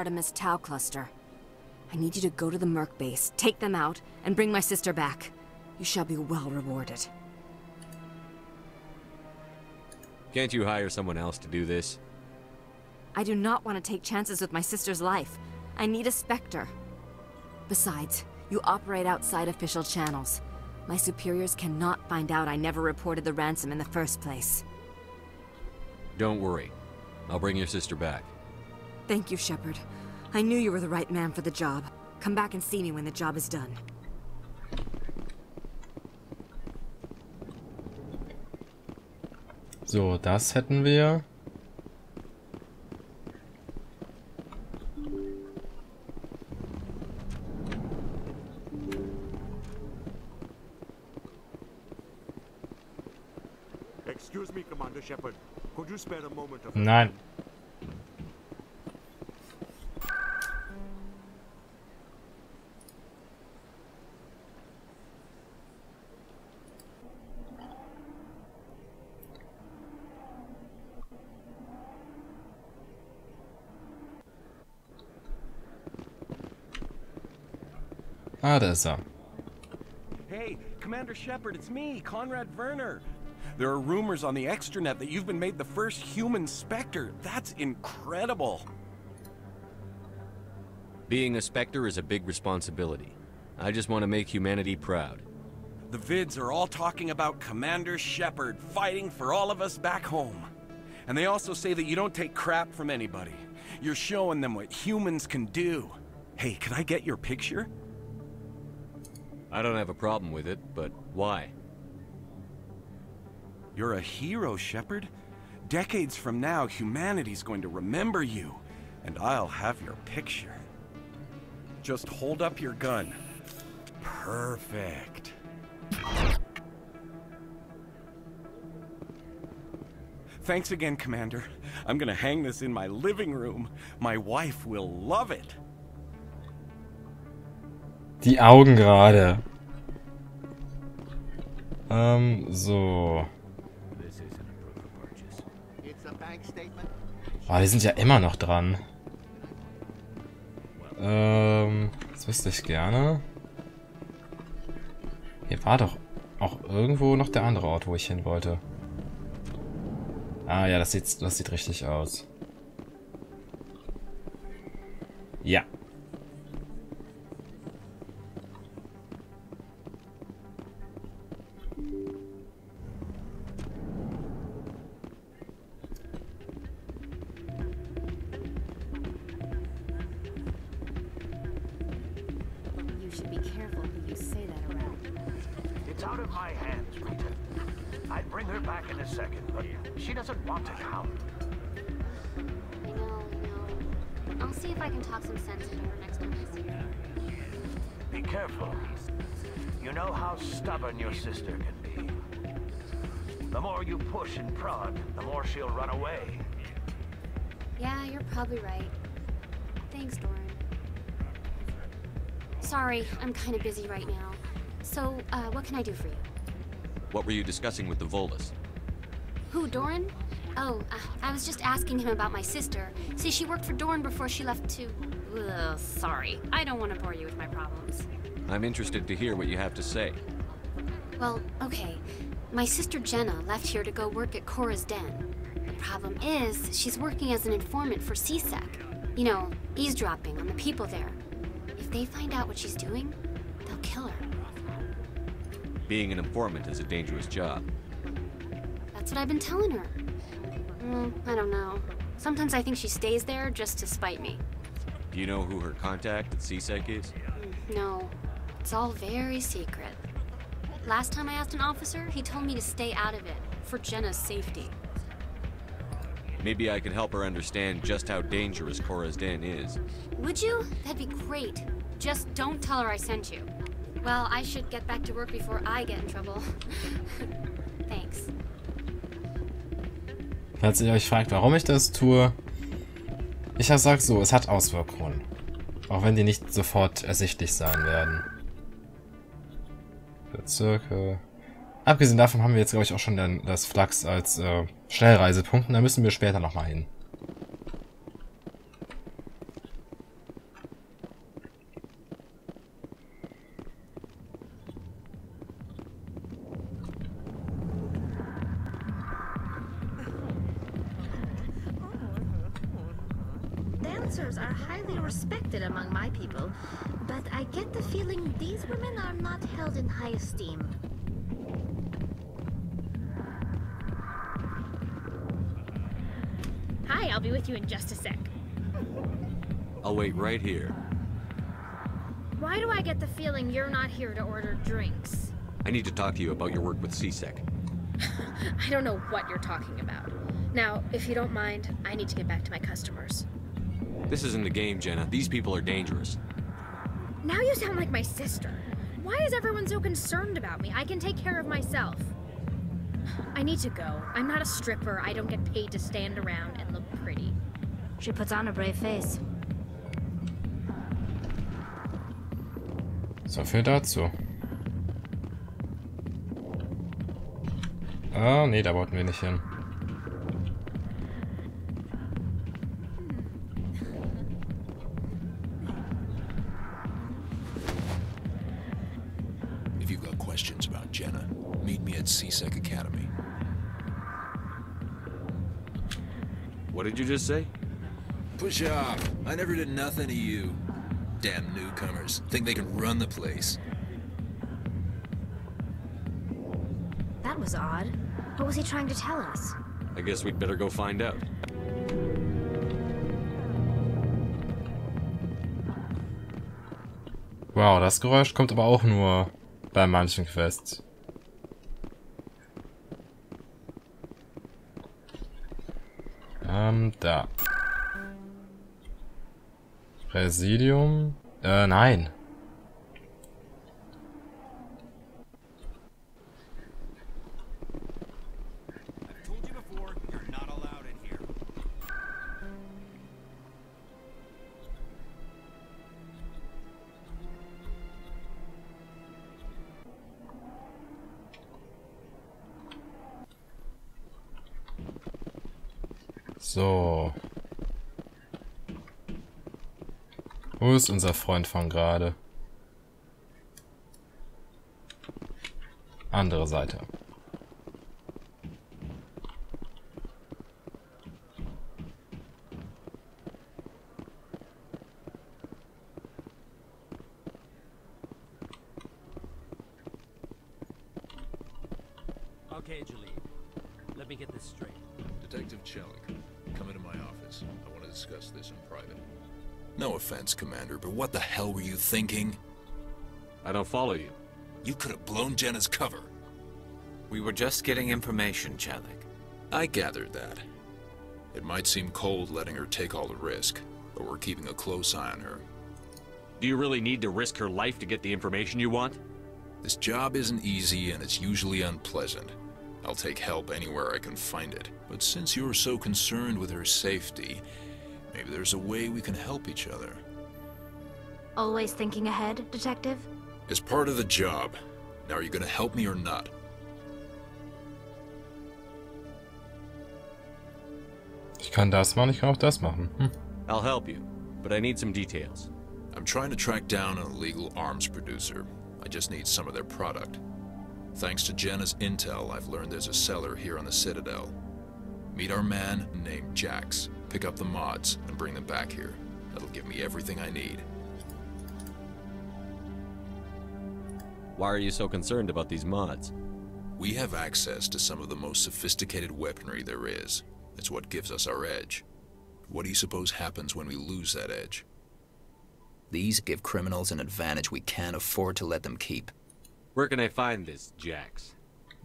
Artemis Tau cluster. I need you to go to the Merc base, take them out, and bring my sister back. You shall be well rewarded. Can't you hire someone else to do this? I do not want to take chances with my sister's life. I need a Spectre. Besides, you operate outside official channels. My superiors cannot find out I never reported the ransom in the first place. Don't worry. I'll bring your sister back. Thank you, Shepard. I knew you were the right man for the job. Come back and see me when the job is done. So, das hätten wir. Excuse me, Commander Shepard. Could you spare a moment of Nein. Da ist er. Hey, Commander Shepard, it's me, Conrad Verner. There are rumors on the extranet that you've been made the first human Spectre. That's incredible. Being a Spectre is a big responsibility. I just want to make humanity proud. The vids are all talking about Commander Shepard fighting for all of us back home. And they also say that you don't take crap from anybody. You're showing them what humans can do. Hey, can I get your picture? I don't have a problem with it, but why? You're a hero, Shepard. Decades from now, humanity's going to remember you, and I'll have your picture. Just hold up your gun. Perfect. Thanks again, Commander. I'm gonna hang this in my living room. My wife will love it. Die Augen gerade. Ähm, so. Oh, die sind ja immer noch dran. Ähm, das wüsste ich gerne. Hier war doch auch irgendwo noch der andere Ort, wo ich hin wollte. Ah ja, das sieht, das sieht richtig aus. Ja. Be careful. You know how stubborn your sister can be. The more you push and prod, the more she'll run away. Yeah, you're probably right. Thanks, Doran. Sorry, I'm kind of busy right now. So, uh, what can I do for you? What were you discussing with the Volus? Who, Doran? Oh, uh, I was just asking him about my sister. See, she worked for Doran before she left to... Ugh, sorry. I don't want to bore you with my problems. I'm interested to hear what you have to say. Well, okay. My sister Jenna left here to go work at Chora's Den. The problem is, she's working as an informant for C-Sec. You know, eavesdropping on the people there. If they find out what she's doing, they'll kill her. Being an informant is a dangerous job. That's what I've been telling her. Mm, I don't know. Sometimes I think she stays there just to spite me. Do you know who her contact at C-Sec is? No, it's all very secret. Last time I asked an officer, he told me to stay out of it, for Jenna's safety. Maybe I could help her understand just how dangerous Chora's Den is. Would you? That'd be great. Just don't tell her I sent you. Well, I should get back to work before I get in trouble. Thanks. Falls ihr euch fragt, warum ich das tue, ich sag so, es hat Auswirkungen. Auch wenn die nicht sofort ersichtlich sein werden. Bezirke. Abgesehen davon haben wir jetzt, glaube ich, auch schon das Flachs als äh, Schnellreisepunkt. Und da müssen wir später nochmal hin. My people, but I get the feeling these women are not held in high esteem. Hi, I'll be with you in just a sec. I'll wait right here. Why do I get the feeling you're not here to order drinks? I need to talk to you about your work with C-Sec. I don't know what you're talking about. Now, if you don't mind, I need to get back to my customers. This isn't a game, Jenna. These people are dangerous. Now you sound like my sister. Why is everyone so concerned about me? I can take care of myself. I need to go. I'm not a stripper. I don't get paid to stand around and look pretty. She puts on a brave face. So viel dazu. Ah, nee, da wollten wir nicht hin. Just say? Push off. I never did nothing to you. Damn newcomers. Think they can run the place. That was odd. What was he trying to tell us? I guess we'd better go find out. Wow, das Geräusch kommt aber auch nur bei manchen Quests. Da. Präsidium? Äh, nein. So. Wo ist unser Freund von gerade? Andere Seite. Okay, Julie. Let me get this straight. Detective Chelik, come into my office. I want to discuss this in private. No offense, Commander, but what the hell were you thinking? I don't follow you. You could have blown Jenna's cover. We were just getting information, Chellick. I gathered that. It might seem cold letting her take all the risk, but we're keeping a close eye on her. Do you really need to risk her life to get the information you want? This job isn't easy and it's usually unpleasant. I'll take help anywhere I can find it. But since you're so concerned with her safety, maybe there's a way we can help each other. Always thinking ahead, Detective? As part of the job. Now, are you gonna help me or not? Ich kann das machen, ich kann auch das machen. Hm. I'll help you, but I need some details. I'm trying to track down an illegal arms producer. I just need some of their product. Thanks to Jenna's intel, I've learned there's a cellar here on the Citadel. Meet our man named Jax. Pick up the mods and bring them back here. That'll give me everything I need. Why are you so concerned about these mods? We have access to some of the most sophisticated weaponry there is. It's what gives us our edge. What do you suppose happens when we lose that edge? These give criminals an advantage we can't afford to let them keep. Where can I find this, Jax?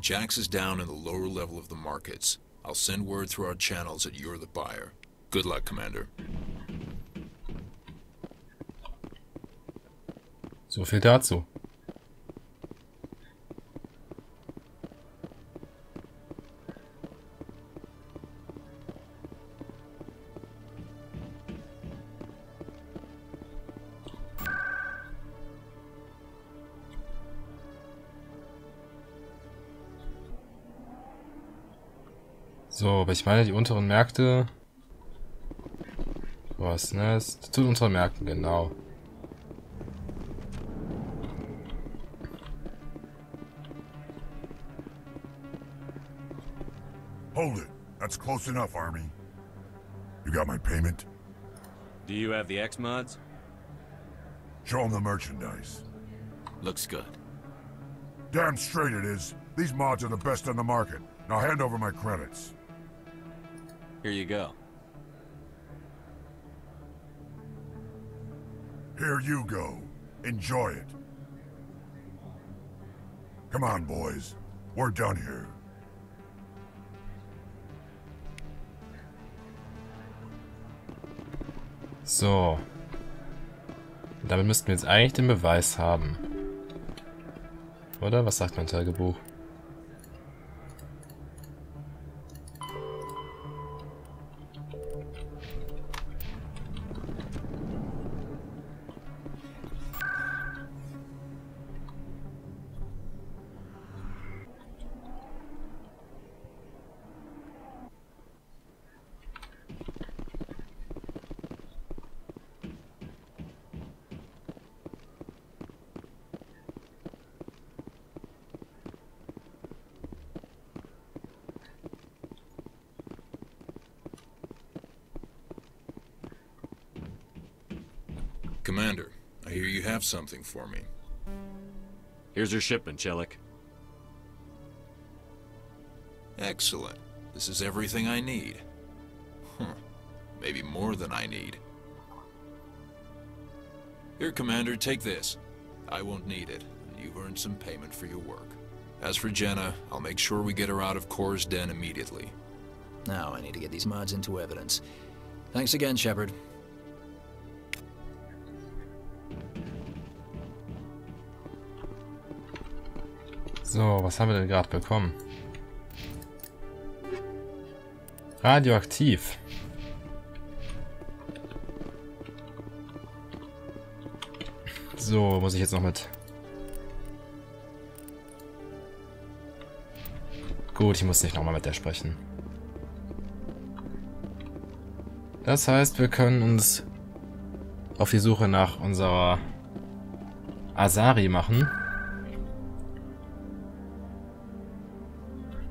Jax is down in the lower level of the markets. I'll send word through our channels that you're the buyer. Good luck, Commander. So viel dazu. So, aber ich meine, die unteren Märkte... Was, ne? Zu den unteren Märkten, genau. Hold it. That's close enough, Army. You got my payment? Do you have the X mods? Show them the merchandise. Looks good. Damn straight it is. These mods are the best on the market. Now hand over my credits. Here you go. Here you go. Enjoy it. Come on, boys. We're done here. So. Damit müssten wir jetzt eigentlich den Beweis haben. Oder? Was sagt mein Tagebuch? You have something for me. Here's your shipment, Chellick. Excellent. This is everything I need. Huh. Maybe more than I need. Here, Commander, take this. I won't need it. You've earned some payment for your work. As for Jenna, I'll make sure we get her out of Chora's den immediately. Now I need to get these mods into evidence. Thanks again, Shepard. So, was haben wir denn gerade bekommen? Radioaktiv. So, muss ich jetzt noch mit... Gut, ich muss nicht nochmal mit der sprechen. Das heißt, wir können uns auf die Suche nach unserer Asari machen.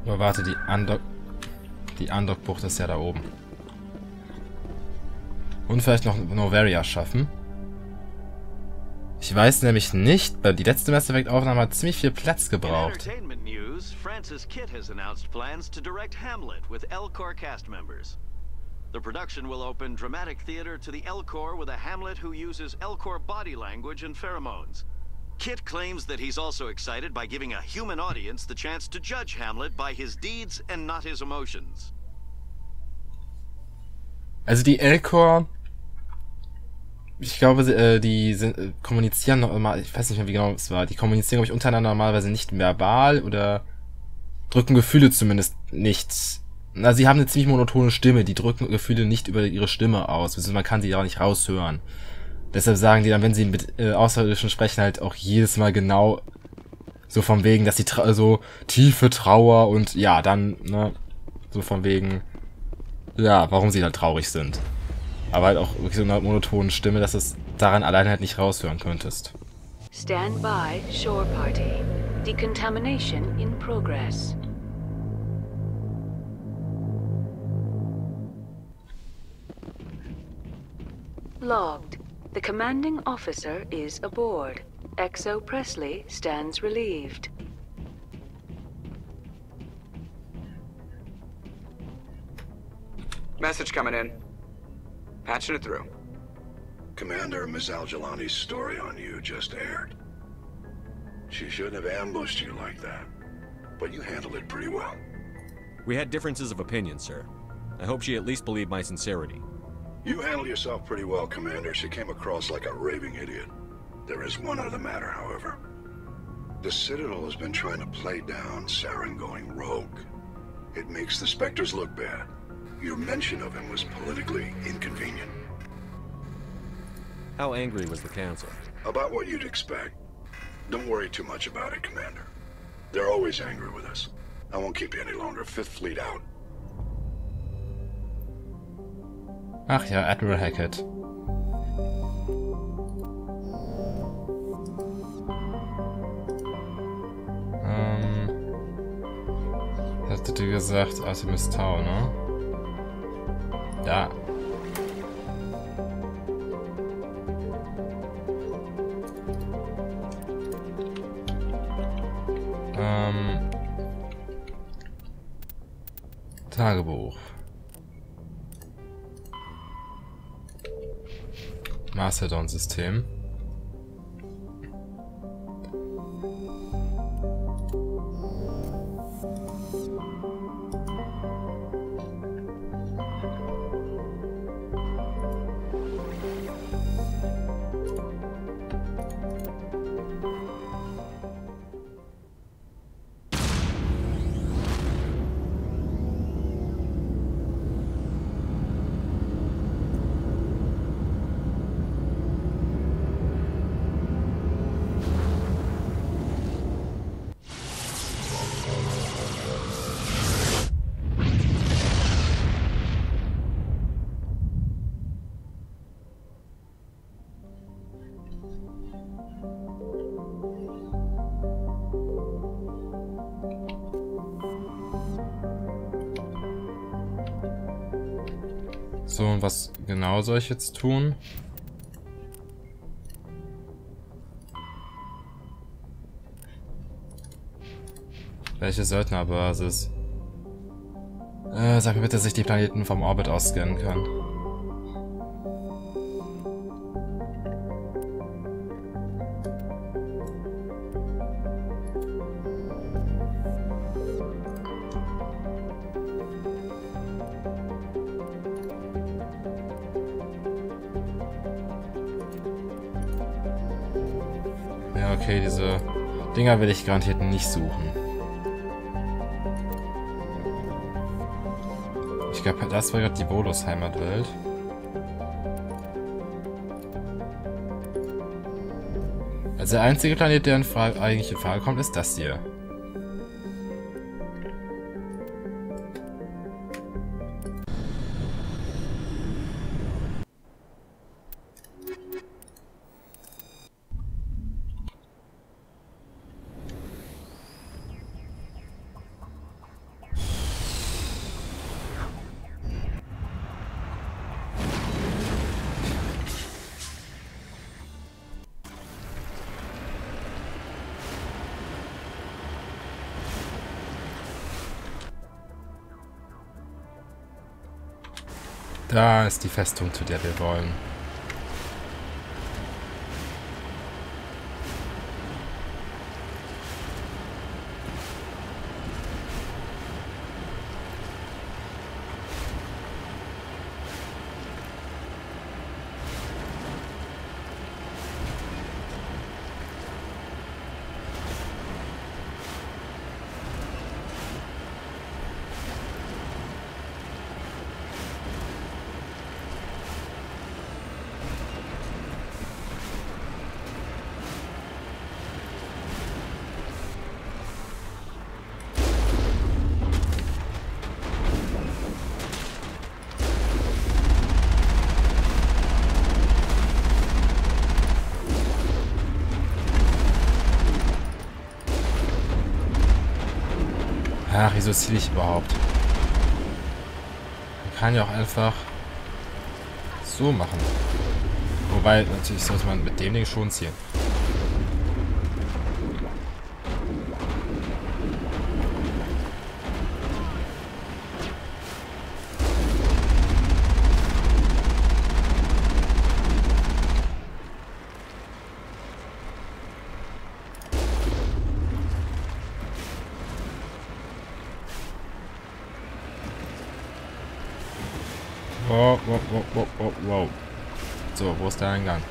Aber warte, die Undock... Die Undock-Bucht ist ja da oben. Und vielleicht noch Noveria schaffen. Ich weiß nämlich nicht, weil die letzte Mass Effect-Aufnahme hat ziemlich viel Platz gebraucht. News, Francis Kitt has announced plans to direct Hamlet with L-Corps cast members. The production will open dramatic theater to the L-Corps with a Hamlet who uses L-Corps body language and pheromones. Kit claims that he's also excited by giving a human audience the chance to judge Hamlet by his deeds and not his emotions. Also die L-Core, ich glaube, äh, die sind, äh, kommunizieren noch immer, ich weiß nicht mehr, wie genau es war, die kommunizieren, glaube ich, untereinander normalerweise nicht verbal oder drücken Gefühle zumindest nicht. Na, sie haben eine ziemlich monotone Stimme, die drücken Gefühle nicht über ihre Stimme aus, man kann sie auch nicht raushören. Deshalb sagen die dann, wenn sie mit äh, Außerirdischen sprechen, halt auch jedes Mal genau so von wegen, dass sie so tiefe Trauer und ja, dann, ne, so von wegen, ja, warum sie halt traurig sind. Aber halt auch wirklich so eine monotone Stimme, dass du es daran alleine halt nicht raushören könntest. Stand by, Shore Party. Decontamination in progress. Logged. The commanding officer is aboard. Exo Pressly stands relieved. Message coming in. Patching it through. Commander, Miss Al-Jilani's story on you just aired. She shouldn't have ambushed you like that. But you handled it pretty well. We had differences of opinion, sir. I hope she at least believed my sincerity. You handled yourself pretty well, Commander. She came across like a raving idiot. There is one other matter, however. The Citadel has been trying to play down Saren going rogue. It makes the Spectres look bad. Your mention of him was politically inconvenient. How angry was the Council? About what you'd expect. Don't worry too much about it, Commander. They're always angry with us. I won't keep you any longer. Fifth Fleet out. Ach ja, Admiral Hackett. Ähm. Hattet ihr gesagt, Artemis Tau, ne? Da. Ähm. Tagebuch. Mastodon-System. Und was genau soll ich jetzt tun? Welche Söldnerbasis? Äh, sag mir bitte, dass ich die Planeten vom Orbit aus scannen kann. Dinger will ich garantiert nicht suchen. Ich glaube, das war gerade die Bolos Heimatwelt. Also der einzige Planet, der in Frage, eigentlich in Frage kommt, ist das hier. Da ist die Festung, zu der wir wollen. Ach, wieso ziele ich überhaupt? Man kann ja auch einfach so machen. Wobei, natürlich sollte man mit dem Ding schon zielen. So, wo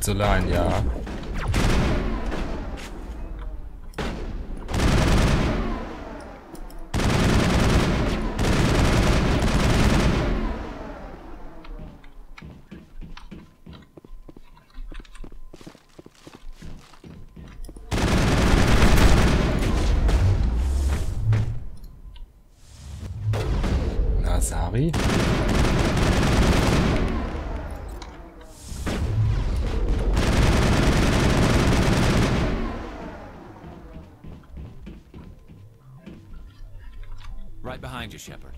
Porzellan, ja. Nasari? Shepard.